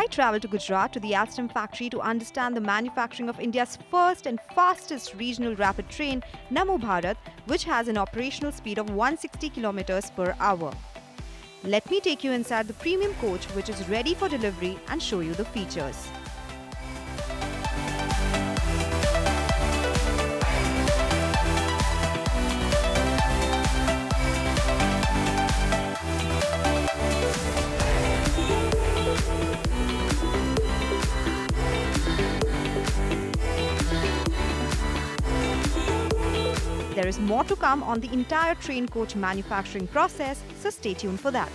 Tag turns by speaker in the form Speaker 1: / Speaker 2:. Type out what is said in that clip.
Speaker 1: I traveled to Gujarat to the Alstom factory to understand the manufacturing of India's first and fastest regional rapid train, Namo Bharat, which has an operational speed of 160 km per hour. Let me take you inside the premium coach which is ready for delivery and show you the features. There is more to come on the entire train coach manufacturing process, so stay tuned for that.